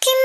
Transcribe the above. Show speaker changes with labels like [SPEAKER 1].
[SPEAKER 1] Kim